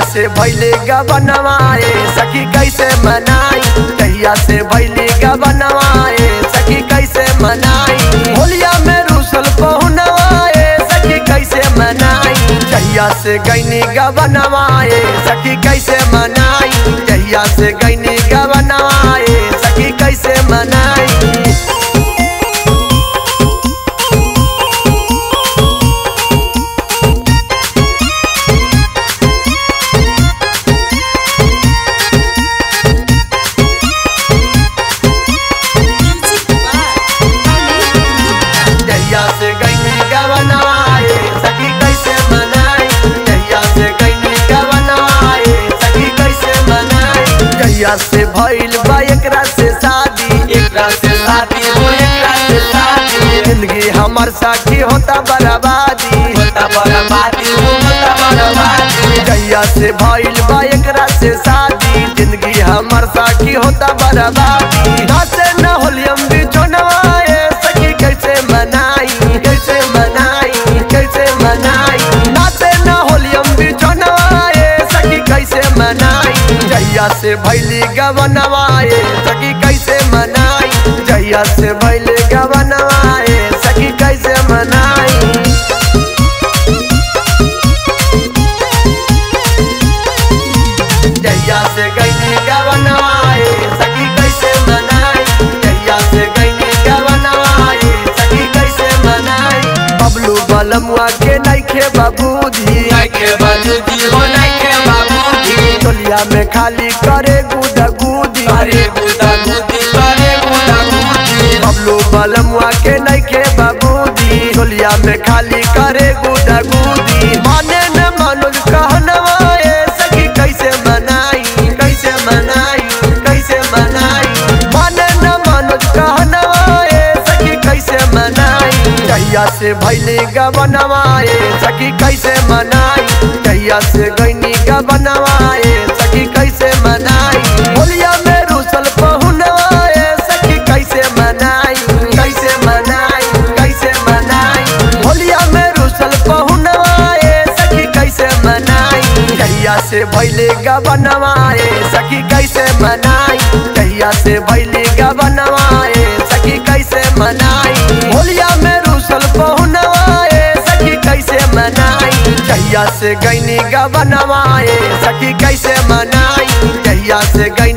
से भैले गबनवाए सखी कैसे मनाई? कहिया से भैले गबनवाए सखी कैसे मनाई? होलिया में रूसल पहुनवाए। सखी कैसे मनाई? कहिया से गैनी गबनवाए सखी कैसे मनाई? कहिया से गैनी गबनवाए सखी कैसे मनाई? से भइल बा, एकरा से शादी। एकरा से शादी हो, एकरा से शादी। ज़िंदगी हमर साथी होता बर्बादी। होता बर्बादी होता बर्बादी। जहिया से भइल बा, एकरा से शादी। ज़िंदगी हमर साथी होता बर्बादी। जहिया से भैली गवनवाए सखी कैसे मनाई? जहिया से भैली गवनवाए सखी कैसे मनाई? जहिया से गैनी गवनवाए सखी कैसे मनाई? जहिया से गैनी गवनवाए सखी कैसे मनाई? बबलू बलमुआ के नइखे बाबूजी। टोलिया में खाली करे गुदा गुदी करे गुदा गुदी, करे गुदा गुदी। बबलू बलमुआ के नइखे बाबूदी। टोलिया में खाली करे गुदा गुदी जहिया से भैली गबनवाए सखी कैसे मनाई? कहिया से गैनी गबनवाए सखी कैसे मनाई? होलिया में रूसल पहुनवाए सखी कैसे मनाई? कैसे मनाई? कैसे मनाई? होलिया में रूसल पहुनवाए सखी कैसे मनाई? कहिया से भैले गबनवाए सखी कैसे मनाई? कहिया से भैले गबनवाए कहिया से गईनी गबनवाए सखी कैसे मनाई? कहिया से गई